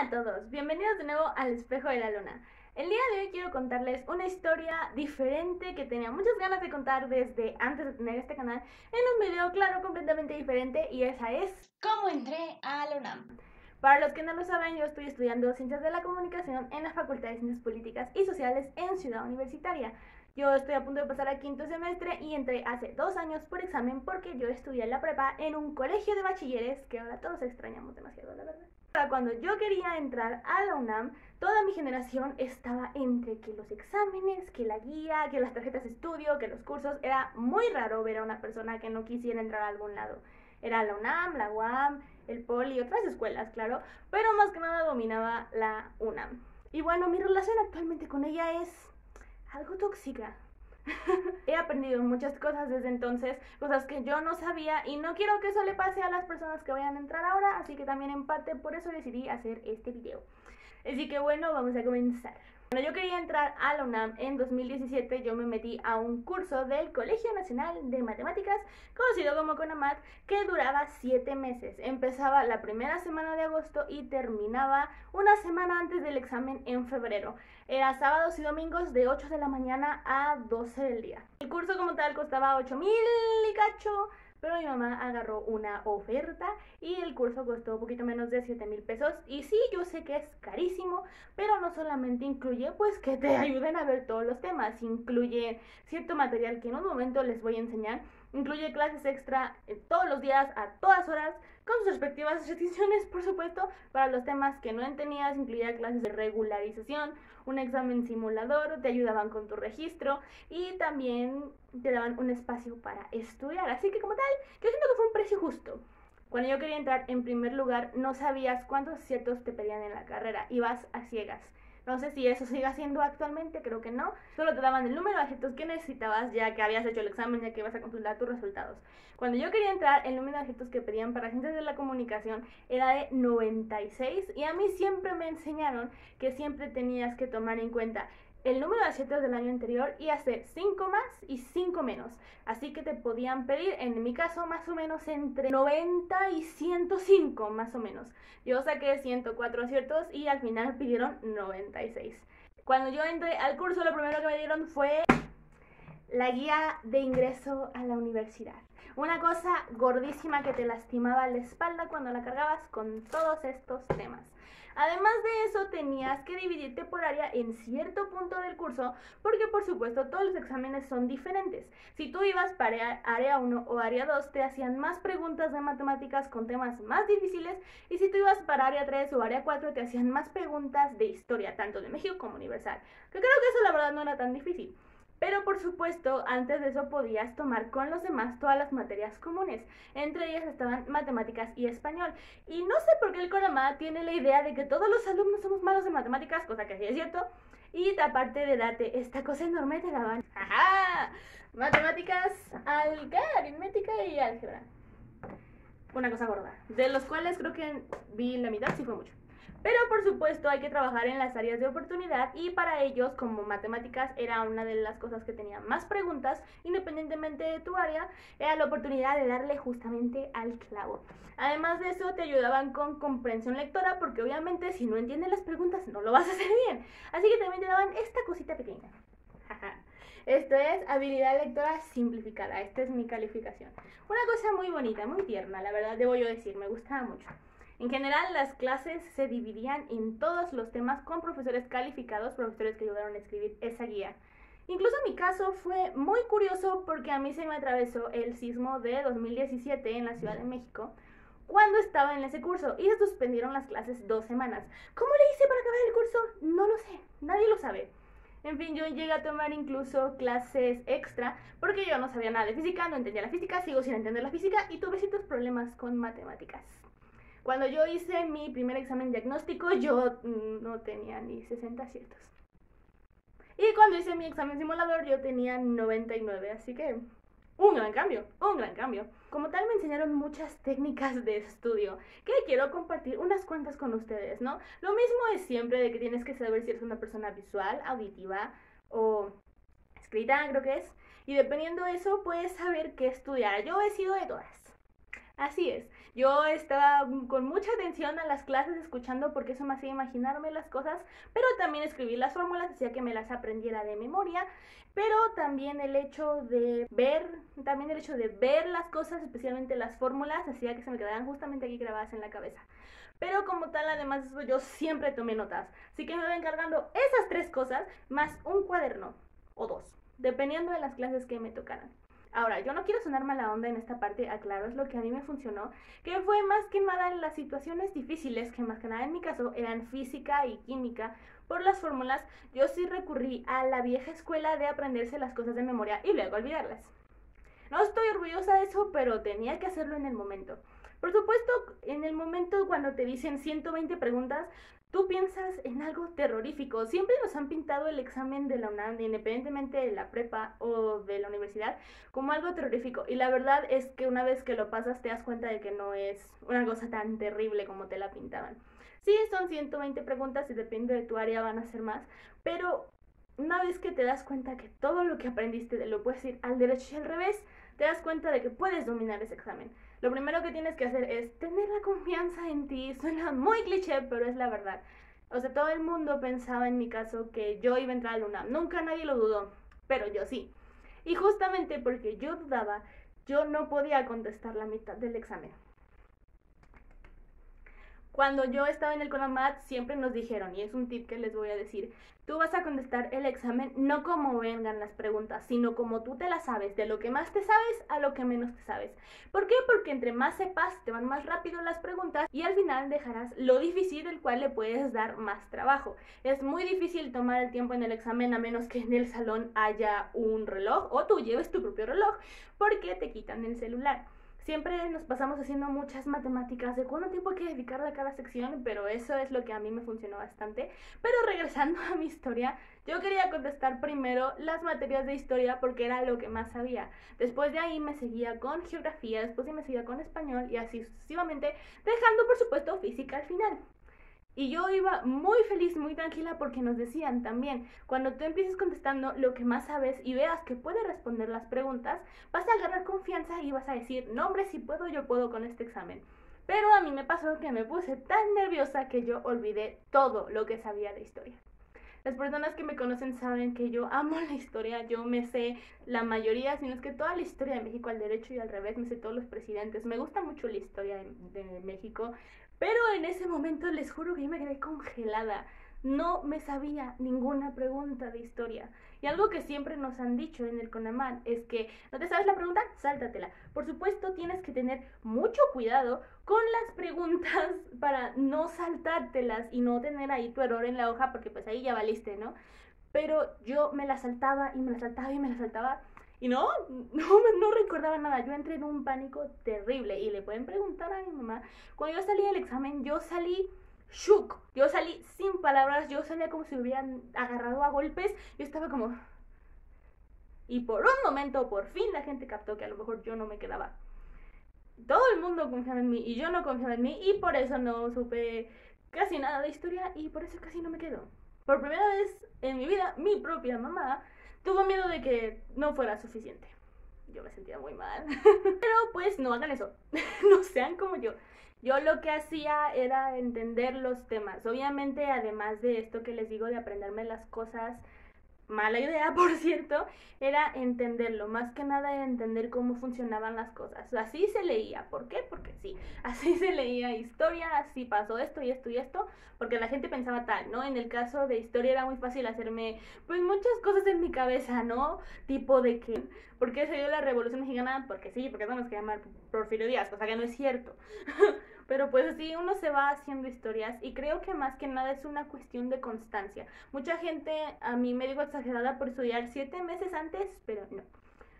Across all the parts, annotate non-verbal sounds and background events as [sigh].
Hola a todos, bienvenidos de nuevo al Espejo de la Luna. El día de hoy quiero contarles una historia diferente que tenía muchas ganas de contar desde antes de tener este canal en un video, claro, completamente diferente y esa es cómo entré a la UNAM. Para los que no lo saben, yo estoy estudiando Ciencias de la Comunicación en la Facultad de Ciencias Políticas y Sociales en Ciudad Universitaria. Yo estoy a punto de pasar a quinto semestre y entré hace dos años por examen porque yo estudié la prepa en un colegio de bachilleres que ahora todos extrañamos demasiado, la verdad. Cuando yo quería entrar a la UNAM, toda mi generación estaba entre que los exámenes, que la guía, que las tarjetas de estudio, que los cursos. Era muy raro ver a una persona que no quisiera entrar a algún lado. Era la UNAM, la UAM, el POLI y otras escuelas, claro, pero más que nada dominaba la UNAM. Y bueno, mi relación actualmente con ella es algo tóxica. [laughs] He aprendido muchas cosas desde entonces, cosas que yo no sabía y no quiero que eso le pase a las personas que vayan a entrar ahora, así que también en parte por eso decidí hacer este video. Así que bueno, vamos a comenzar. Cuando yo quería entrar a la UNAM en 2017, yo me metí a un curso del Colegio Nacional de Matemáticas, conocido como CONAMAT, que duraba 7 meses. Empezaba la primera semana de agosto y terminaba una semana antes del examen en febrero. Era sábados y domingos de 8 de la mañana a 12 del día. El curso como tal costaba 8 mil y cacho pero mi mamá agarró una oferta y el curso costó un poquito menos de 7 mil pesos. Y sí, yo sé que es carísimo, pero no solamente incluye pues que te [laughs] ayuden a ver todos los temas, incluye cierto material que en un momento les voy a enseñar, incluye clases extra eh, todos los días a todas horas, con sus respectivas [laughs] restricciones, por supuesto, para los temas que no entendías, incluía clases de regularización, un examen simulador, te ayudaban con tu registro y también te daban un espacio para estudiar. Así que como tal, yo siento que fue un precio justo. Cuando yo quería entrar en primer lugar, no sabías cuántos aciertos te pedían en la carrera, ibas a ciegas. No sé si eso sigue siendo actualmente, creo que no. Solo te daban el número de objetos que necesitabas ya que habías hecho el examen, ya que ibas a consultar tus resultados. Cuando yo quería entrar, el número de objetos que pedían para ciencias de la comunicación era de 96 y a mí siempre me enseñaron que siempre tenías que tomar en cuenta el número de aciertos del año anterior y hacer 5 más y 5 menos. Así que te podían pedir, en mi caso, más o menos entre 90 y 105, más o menos. Yo saqué 104 aciertos y al final pidieron 96. Cuando yo entré al curso, lo primero que me dieron fue la guía de ingreso a la universidad. Una cosa gordísima que te lastimaba la espalda cuando la cargabas con todos estos temas. Además de eso, tenías que dividirte por área en cierto punto del curso, porque por supuesto todos los exámenes son diferentes. Si tú ibas para área 1 o área 2, te hacían más preguntas de matemáticas con temas más difíciles, y si tú ibas para área 3 o área 4, te hacían más preguntas de historia, tanto de México como universal. Que creo que eso la verdad no era tan difícil. Pero por supuesto, antes de eso podías tomar con los demás todas las materias comunes. Entre ellas estaban matemáticas y español. Y no sé por qué el CONAMA tiene la idea de que todos los alumnos somos malos en matemáticas, cosa que sí es cierto. Y aparte de darte esta cosa enorme, te daban ¡ajá! matemáticas, álgebra, aritmética y álgebra. Una cosa gorda. De los cuales creo que vi la mitad, sí fue mucho. Pero por supuesto hay que trabajar en las áreas de oportunidad y para ellos como matemáticas era una de las cosas que tenía más preguntas, independientemente de tu área, era la oportunidad de darle justamente al clavo. Además de eso te ayudaban con comprensión lectora porque obviamente si no entiendes las preguntas no lo vas a hacer bien. Así que también te daban esta cosita pequeña. Esto es habilidad lectora simplificada. Esta es mi calificación. Una cosa muy bonita, muy tierna, la verdad debo yo decir, me gustaba mucho. En general, las clases se dividían en todos los temas con profesores calificados, profesores que ayudaron a escribir esa guía. Incluso mi caso fue muy curioso porque a mí se me atravesó el sismo de 2017 en la Ciudad de México cuando estaba en ese curso y se suspendieron las clases dos semanas. ¿Cómo le hice para acabar el curso? No lo sé, nadie lo sabe. En fin, yo llegué a tomar incluso clases extra porque yo no sabía nada de física, no entendía la física, sigo sin entender la física y tuve ciertos problemas con matemáticas. Cuando yo hice mi primer examen diagnóstico, yo mm, no tenía ni 60 aciertos. Y cuando hice mi examen simulador, yo tenía 99, así que un gran cambio, un gran cambio. Como tal, me enseñaron muchas técnicas de estudio que quiero compartir unas cuantas con ustedes, ¿no? Lo mismo es siempre de que tienes que saber si eres una persona visual, auditiva o escrita, creo que es. Y dependiendo de eso, puedes saber qué estudiar. Yo he sido de todas. Así es. Yo estaba con mucha atención a las clases escuchando porque eso me hacía imaginarme las cosas, pero también escribir las fórmulas hacía que me las aprendiera de memoria, pero también el hecho de ver, también el hecho de ver las cosas, especialmente las fórmulas, hacía que se me quedaran justamente aquí grabadas en la cabeza. Pero como tal, además de eso, yo siempre tomé notas. Así que me voy encargando esas tres cosas más un cuaderno o dos, dependiendo de las clases que me tocaran. Ahora, yo no quiero sonar mala onda en esta parte, aclaro, es lo que a mí me funcionó, que fue más que nada en las situaciones difíciles, que más que nada en mi caso eran física y química, por las fórmulas, yo sí recurrí a la vieja escuela de aprenderse las cosas de memoria y luego olvidarlas. No estoy orgullosa de eso, pero tenía que hacerlo en el momento. Por supuesto, en el momento cuando te dicen 120 preguntas, tú piensas en algo terrorífico. Siempre nos han pintado el examen de la UNAM, independientemente de la prepa o de la universidad, como algo terrorífico. Y la verdad es que una vez que lo pasas te das cuenta de que no es una cosa tan terrible como te la pintaban. Sí, son 120 preguntas y depende de tu área van a ser más, pero una vez que te das cuenta que todo lo que aprendiste lo puedes ir al derecho y al revés, te das cuenta de que puedes dominar ese examen. Lo primero que tienes que hacer es tener la confianza en ti. [laughs] Suena muy cliché, pero es la verdad. O sea, todo el mundo pensaba en mi caso que yo iba a entrar a Luna. Nunca nadie lo dudó, pero yo sí. Y justamente porque yo dudaba, yo no podía contestar la mitad del examen. Cuando yo estaba en el CONAMAT siempre nos dijeron, y es un tip que les voy a decir, tú vas a contestar el examen no como vengan las preguntas, sino como tú te las sabes, de lo que más te sabes a lo que menos te sabes. ¿Por qué? Porque entre más sepas, te van más rápido las preguntas y al final dejarás lo difícil del cual le puedes dar más trabajo. Es muy difícil tomar el tiempo en el examen a menos que en el salón haya un reloj o tú lleves tu propio reloj, porque te quitan el celular. Siempre nos pasamos haciendo muchas matemáticas de cuánto tiempo hay que dedicarle a cada sección, pero eso es lo que a mí me funcionó bastante. Pero regresando [laughs] a mi historia, yo quería contestar primero las materias de historia porque era lo que más sabía. Después de ahí me seguía con geografía, después de me seguía con español y así sucesivamente, dejando por supuesto física al final. Y yo iba muy feliz, muy tranquila porque nos decían también, cuando tú empieces contestando lo que más sabes y veas que puedes responder las preguntas, vas a agarrar confianza y vas a decir, no si puedo, yo puedo con este examen. Pero a mí me pasó que me puse tan nerviosa que yo olvidé todo lo que sabía de historia. Las personas que me conocen saben que yo amo la historia, yo me sé la mayoría, sino es que toda la historia de México al derecho y al revés, me sé todos los presidentes. Me gusta mucho la historia de México, pero en ese momento les juro que yo me quedé congelada. No me sabía ninguna pregunta de historia. Y algo que siempre nos han dicho en el CONAMAN es que no te sabes la pregunta, sáltatela. Por supuesto, tienes que tener mucho cuidado con las preguntas [laughs] para no saltártelas y no tener ahí tu error en la hoja, porque pues ahí ya valiste, ¿no? Pero yo me la saltaba y me la saltaba y me la saltaba y no, [laughs] no, no recordaba nada. Yo entré en un pánico terrible. Y le pueden preguntar a mi mamá. Cuando yo salí del examen, yo salí shook. Yo salí sin palabras. Yo salía como si me hubieran agarrado a golpes. Yo estaba como. Y por un momento, por fin, la gente captó que a lo mejor yo no me quedaba. Todo el mundo confiaba en mí y yo no confiaba en mí. Y por eso no supe casi nada de historia. Y por eso casi no me quedo. Por primera vez en mi vida, mi propia mamá tuvo miedo de que no fuera suficiente. Yo me sentía muy mal. [laughs] Pero pues no hagan eso. [laughs] no sean como yo. Yo lo que hacía era entender los temas. Obviamente, además de esto que les digo de aprenderme las cosas mala idea, [laughs] por cierto, era entenderlo, más que nada era entender cómo funcionaban las cosas. Así se leía, ¿por qué? Porque sí, [laughs] así se leía historia, así pasó esto y esto y esto, porque la gente pensaba tal, ¿no? En el caso de historia era muy fácil hacerme, pues, muchas cosas en mi cabeza, ¿no? Tipo de que, ¿por qué se dio la Revolución Mexicana? Porque sí, porque tenemos que llamar Porfirio Díaz, cosa que no es cierto. [laughs] Pero pues así uno se va haciendo historias y creo que más que nada es una cuestión de constancia. Mucha gente a mí me dijo exagerada por estudiar siete meses antes, pero no.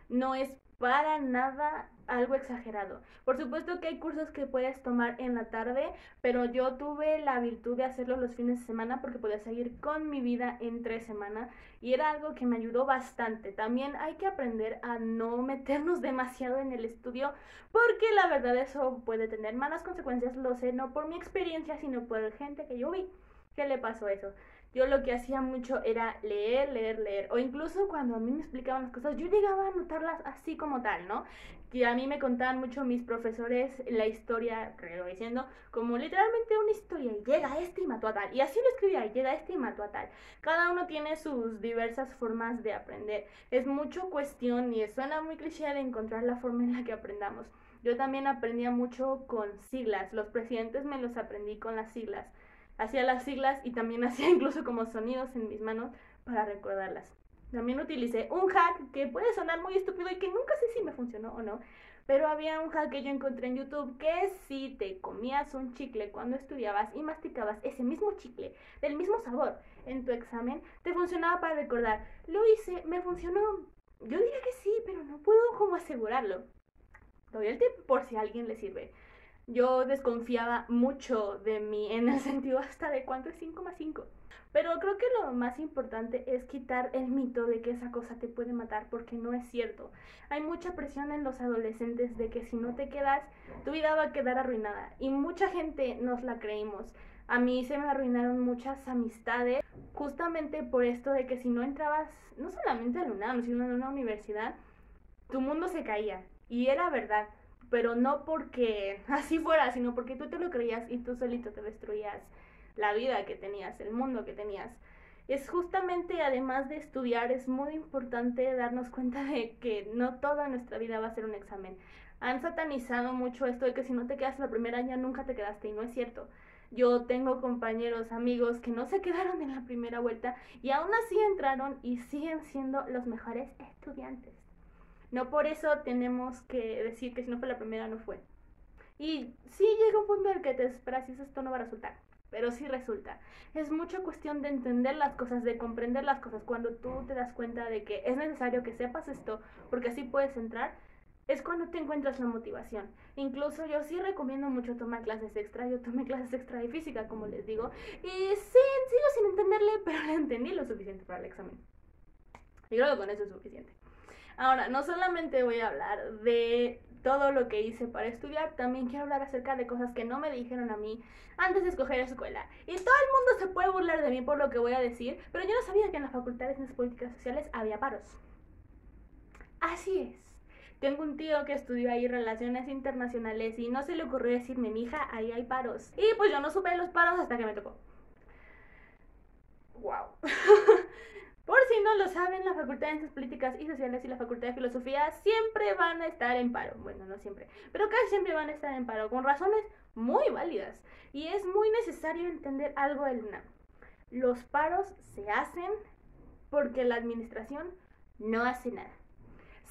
No es para nada algo exagerado. Por supuesto que hay cursos que puedes tomar en la tarde, pero yo tuve la virtud de hacerlo los fines de semana porque podía seguir con mi vida entre semana y era algo que me ayudó bastante. También hay que aprender a no meternos [laughs] demasiado en el estudio porque la verdad eso puede tener malas consecuencias, lo sé, no por mi experiencia, sino por gente que yo vi. ¿Qué le pasó eso? Yo lo que hacía mucho era leer, leer, leer. O incluso cuando a mí me explicaban las cosas, yo llegaba a anotarlas así como tal, ¿no? Que a mí me contaban mucho mis profesores la historia, creo, diciendo como literalmente una historia. Y llega este y mató a tal. Y así lo escribía, y llega este y mató a tal. Cada uno tiene sus diversas formas de aprender. Es mucho cuestión y suena muy cliché de encontrar la forma en la que aprendamos. Yo también aprendía mucho con siglas. Los presidentes me los aprendí con las siglas hacía las siglas y también [laughs] hacía incluso como sonidos en mis manos para recordarlas. También utilicé un hack que puede sonar muy estúpido y que nunca sé si me funcionó o no, pero había un hack que yo encontré en YouTube que si te comías un chicle cuando estudiabas y masticabas ese mismo chicle del mismo sabor en tu examen, te funcionaba para recordar. Lo hice, me funcionó. Yo diría que sí, pero no puedo como asegurarlo. Doy el tip por si a alguien le sirve yo desconfiaba mucho de mí en el [laughs] sentido hasta de cuánto es 5 más 5. Pero creo que lo más importante es quitar el mito de que esa cosa te puede matar porque no es cierto. Hay mucha presión en los adolescentes de que si no te quedas, tu vida va a quedar arruinada. Y mucha gente nos la creímos. A mí se me arruinaron muchas amistades justamente por esto de que si no entrabas, no solamente a la UNAM, sino en una universidad, tu mundo se caía. Y era verdad pero no porque [laughs] así fuera, sino porque tú te lo creías y tú solito te destruías la vida que tenías, el mundo que tenías. Es justamente, además de estudiar, es muy importante darnos cuenta de que no toda nuestra vida va a ser un examen. Han satanizado mucho esto de que si no te quedas la primera ya nunca te quedaste y no es cierto. Yo tengo compañeros, amigos que no se quedaron en la primera vuelta y aún así entraron y siguen siendo los mejores estudiantes. No por eso tenemos que decir que si no fue la primera, no fue. Y sí llega un punto en el que te esperas y esto no va a resultar. Pero sí resulta. Es mucha cuestión de entender las cosas, de comprender las cosas. Cuando tú te das cuenta de que es necesario que sepas esto, porque así puedes entrar, es cuando te encuentras la motivación. Incluso yo sí recomiendo mucho tomar clases extra. Yo tomé clases extra de física, como les digo. Y sí, sigo sin entenderle, [laughs] pero le entendí lo suficiente para el examen. Y creo que con eso es suficiente. Ahora, no solamente voy a hablar de todo lo que hice para estudiar, también quiero hablar acerca de cosas que no me dijeron a mí antes de escoger escuela. Y todo el mundo se puede burlar de mí por lo que voy a decir, pero yo no sabía que en la Facultad de Ciencias Políticas Sociales había paros. Así es. Tengo un tío que estudió ahí relaciones internacionales y no se le ocurrió decirme, mija, ahí hay paros. Y pues yo no supe los paros hasta que me tocó. Wow. [laughs] Por si no lo saben, la Facultad de Ciencias Políticas y Sociales y la Facultad de Filosofía siempre van a estar en paro. Bueno, no siempre, pero casi siempre van a estar en paro, con razones muy válidas. Y es muy necesario entender algo del UNAM. Los paros se hacen porque la administración no hace nada.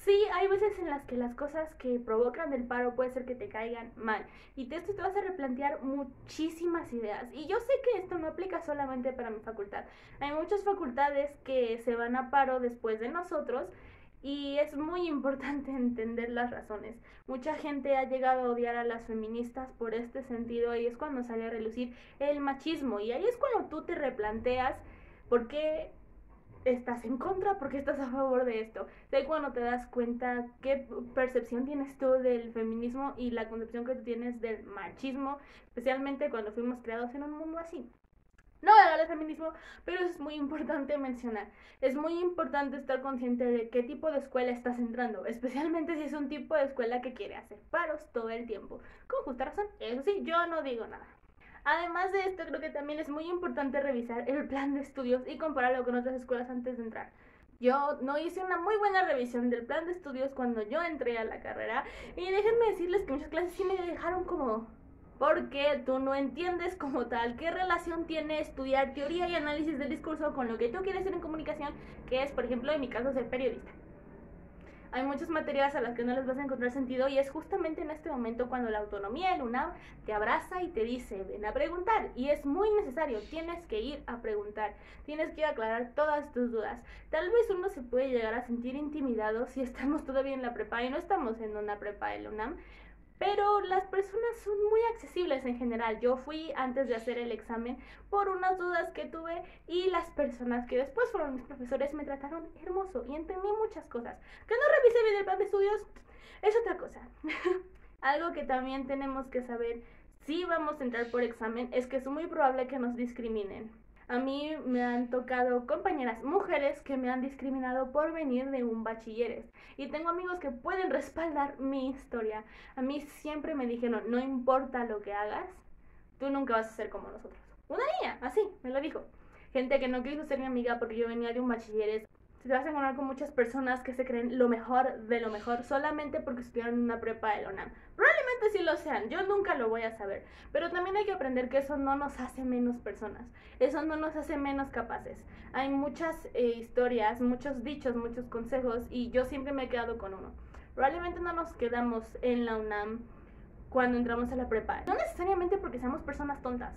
Sí, hay veces en las que las cosas que provocan el paro puede ser que te caigan mal. Y de esto te vas a replantear muchísimas ideas. Y yo sé que esto no aplica solamente para mi facultad. Hay muchas facultades que se van a paro después de nosotros. Y es muy [laughs] importante entender las razones. Mucha gente ha llegado a odiar a las feministas por este sentido y es cuando sale a relucir el machismo. Y ahí es cuando tú te replanteas por qué estás en contra, porque estás a favor de esto. De cuando te das cuenta qué percepción tienes tú del feminismo y la concepción que tú tienes del machismo, especialmente cuando fuimos creados en un mundo así. No hablar de feminismo, pero es muy importante mencionar. Es muy importante estar consciente de qué tipo de escuela estás entrando, especialmente si es un tipo de escuela que quiere hacer paros todo el tiempo. Con justa razón, eso sí, yo no digo nada. Además de esto, creo que también es muy importante revisar el plan de estudios y compararlo con otras escuelas antes de entrar. Yo no hice una muy buena revisión del plan de estudios cuando yo entré a la carrera y déjenme decirles que muchas clases sí me dejaron como porque tú no entiendes como tal qué relación tiene estudiar teoría y análisis del discurso con lo que tú quieres hacer en comunicación, que es, por ejemplo, en mi caso, ser periodista hay muchas materias a las que no les vas a encontrar sentido y es justamente en este momento cuando la autonomía del UNAM te abraza y te dice, ven a preguntar. Y es muy necesario, tienes que ir a preguntar, tienes que aclarar todas tus dudas. Tal vez uno se puede llegar a sentir intimidado si estamos todavía en la prepa y no estamos en una prepa del UNAM, pero las personas son muy accesibles en general. Yo fui antes de hacer el examen por unas dudas que tuve y las personas que después fueron mis profesores me trataron hermoso y entendí muchas cosas. Que no revise bien el plan de estudios es otra cosa. [laughs] Algo que también tenemos que saber si vamos a entrar por examen, es que es muy probable que nos discriminen. A mí me han tocado compañeras mujeres que me han discriminado por venir de un bachilleres. Y tengo amigos que pueden respaldar mi historia. A mí siempre me dijeron, no importa lo que hagas, tú nunca vas a ser como nosotros. Una niña, así, me lo dijo. Gente que no quiso ser mi amiga porque yo venía de un bachilleres. Te vas a encontrar con muchas personas que se creen lo mejor de lo mejor solamente porque estudiaron una prepa de la UNAM. Probablemente sí lo sean, yo nunca lo voy a saber. Pero también hay que aprender que eso no nos hace menos personas. Eso no nos hace menos capaces. Hay muchas eh, historias, muchos dichos, muchos consejos y yo siempre me he quedado con uno. Probablemente no nos quedamos en la UNAM cuando entramos a la prepa. No necesariamente porque seamos personas tontas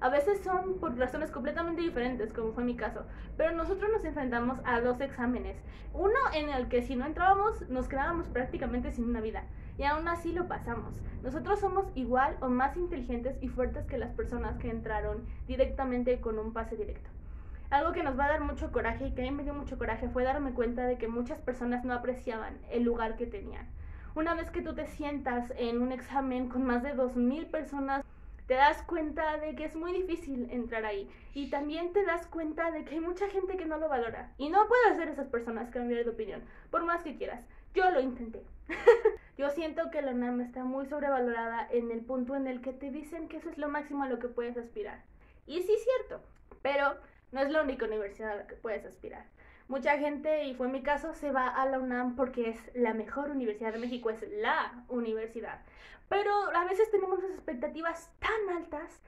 a veces son por razones completamente diferentes, como fue mi caso. Pero nosotros nos enfrentamos a dos exámenes. Uno en el que si no entrábamos nos quedábamos prácticamente sin una vida. Y aún así lo pasamos. Nosotros somos igual o más inteligentes y fuertes que las personas que entraron directamente con un pase directo. Algo que nos va a dar mucho coraje y que a mí me dio mucho coraje fue darme cuenta de que muchas personas no apreciaban el lugar que tenían. Una vez que tú te sientas en un examen con más de 2.000 personas, te das cuenta de que es muy difícil entrar ahí. Y también te das cuenta de que hay mucha gente que no lo valora. Y no puedes ser esas personas cambiar de opinión, por más que quieras. Yo lo intenté. [laughs] Yo siento que la UNAM está muy sobrevalorada en el punto en el que te dicen que eso es lo máximo a lo que puedes aspirar. Y sí es cierto, pero no es la única universidad a la que puedes aspirar. Mucha gente, y fue mi caso, se va a la UNAM porque es la mejor universidad de México, es la universidad. Pero a veces tenemos unas expectativas tan altas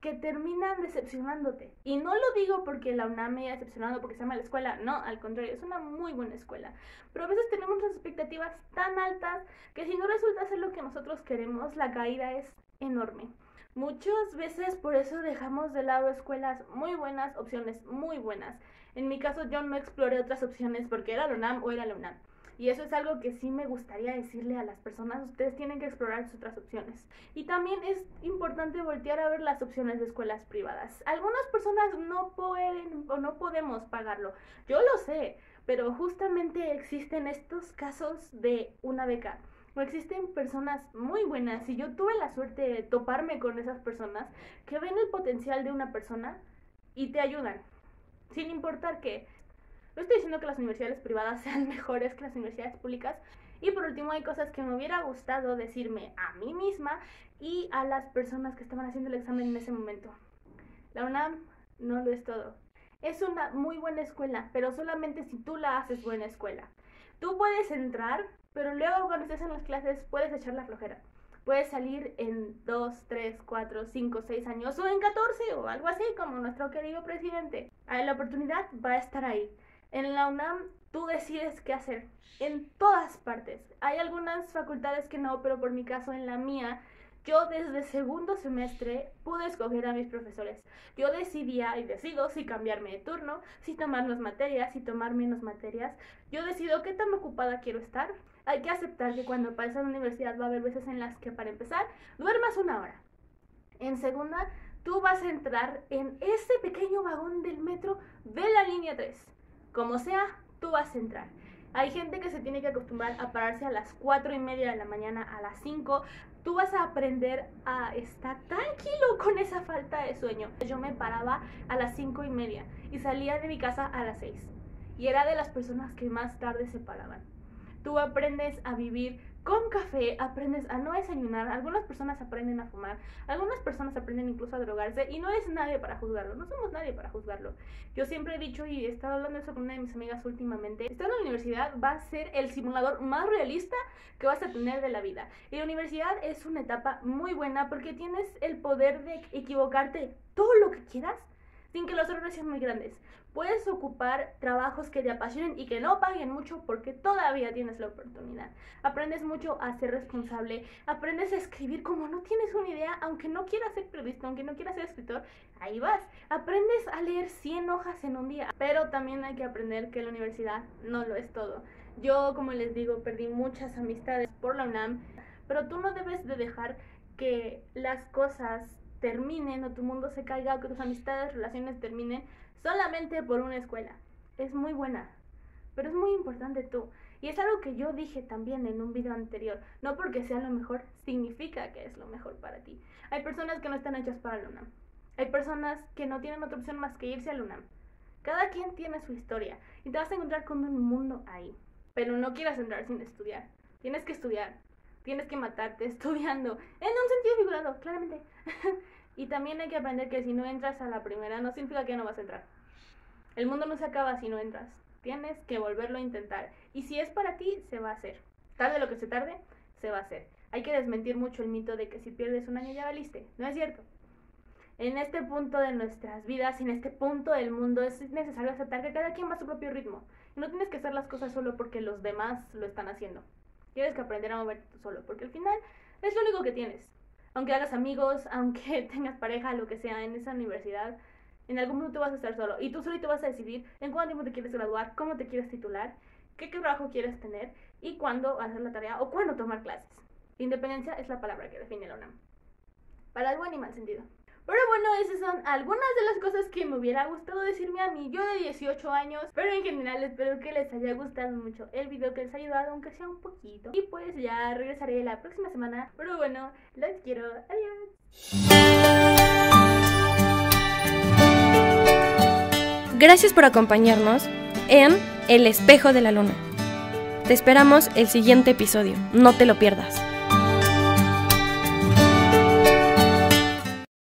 que terminan decepcionándote. Y no lo digo porque la UNAM me haya decepcionado porque se llama la escuela, no, al contrario, es una muy buena escuela. Pero a veces tenemos unas expectativas tan altas que si no resulta ser lo que nosotros queremos, la caída es enorme. Muchas veces por eso dejamos de lado escuelas muy buenas, opciones muy buenas. En mi caso yo no exploré otras opciones porque era la UNAM o era la UNAM. Y eso es algo que sí me gustaría decirle a las personas, ustedes tienen que explorar sus otras opciones. Y también es importante voltear a ver las opciones de escuelas privadas. Algunas personas no pueden o no podemos pagarlo, yo lo sé, pero justamente existen estos casos de una beca. O existen personas muy buenas y yo tuve la suerte de toparme con esas personas que ven el potencial de una persona y te ayudan, sin importar que no estoy diciendo que las universidades privadas [laughs] sean mejores que las universidades públicas. Y por último, hay cosas que me hubiera gustado decirme a mí misma y a las personas que estaban haciendo el examen en ese momento. La UNAM no lo es todo. Es una muy buena escuela, pero solamente si tú la haces buena escuela. Tú puedes entrar, pero luego cuando estés en las clases puedes echar la flojera. Puedes salir en 2, 3, 4, 5, 6 años o en 14 o algo así como nuestro querido presidente. La oportunidad va a estar ahí. En la UNAM tú decides qué hacer. En todas partes. Hay algunas facultades que no, pero por mi caso, en la mía, yo desde segundo semestre pude escoger a mis profesores. Yo decidía y decido si cambiarme de turno, si tomar más materias, si tomar menos materias. Yo decido qué tan ocupada quiero estar. Hay que aceptar que cuando pasas a la universidad va a haber veces en las que para empezar duermas una hora. En segunda, tú vas a entrar en ese pequeño vagón del metro de la línea 3 como sea, tú vas a entrar. Hay gente que se tiene que acostumbrar a pararse a las 4 y media de la mañana, a las 5. Tú vas a aprender a estar tranquilo [laughs] con esa falta de sueño. Yo me paraba a las 5 y media y salía de mi casa a las 6. Y era de las personas que más tarde se paraban. Tú aprendes a vivir con café aprendes a no desayunar, algunas personas aprenden a fumar, algunas personas aprenden incluso a drogarse y no eres nadie para juzgarlo, no somos nadie para juzgarlo. Yo siempre he dicho y he estado hablando eso con una de mis amigas últimamente, estar en la universidad va a ser el simulador más realista que vas a tener de la vida. Y la universidad es una etapa muy buena porque tienes el poder de equivocarte todo lo que quieras sin que los errores sean muy grandes. Puedes ocupar trabajos que te apasionen y que no paguen mucho porque todavía tienes la oportunidad. Aprendes mucho a ser responsable, aprendes a escribir como no tienes una idea, aunque no quieras ser periodista, aunque no quieras ser escritor, ahí vas. Aprendes a leer 100 hojas en un día, pero también hay que aprender que la universidad no lo es todo. Yo, como les digo, perdí muchas amistades por la UNAM, pero tú no debes de dejar que las cosas terminen o tu mundo se caiga o que tus amistades, relaciones terminen solamente por una escuela. Es muy buena, pero es muy importante tú. Y es algo que yo dije también en un video anterior. No porque sea lo mejor, significa que es lo mejor para ti. Hay personas que no están hechas para la UNAM. Hay personas que no tienen otra opción más que irse a la UNAM. Cada quien tiene su historia y te vas a encontrar con un mundo ahí. Pero no quieras entrar sin estudiar. Tienes que estudiar. Tienes que matarte [laughs] estudiando. En un sentido figurado, claramente. [laughs] y también hay que aprender que si no entras a la primera no significa que no vas a entrar. El mundo no se acaba si no entras. Tienes que volverlo a intentar. Y si es para ti, se va a hacer. Tarde lo que se tarde, se va a hacer. Hay que desmentir mucho el mito de que si pierdes un año ya valiste. No es cierto. En este punto de nuestras vidas, en este punto del mundo, es necesario aceptar que cada quien va a su propio ritmo. Y no tienes que hacer las cosas solo porque los demás lo están haciendo. Tienes que aprender a moverte solo, porque al final es lo único que tienes. Aunque hagas amigos, [laughs] aunque tengas pareja, lo que sea, en esa universidad, en algún momento vas a estar solo. Y tú solito vas a decidir en cuánto tiempo te quieres graduar, cómo te quieres titular, qué trabajo quieres tener y cuándo hacer la tarea o cuándo tomar clases. Independencia es la palabra que define la UNAM. Para buen y mal sentido. Pero bueno, esas son algunas de las cosas que me hubiera gustado decirme a mí, yo de 18 años. Pero en general espero que les haya gustado mucho el video, que les haya ayudado, aunque sea un poquito. Y pues ya regresaré la próxima semana. Pero bueno, los quiero. Adiós. Gracias por acompañarnos en El espejo de la luna. Te esperamos el siguiente episodio, no te lo pierdas.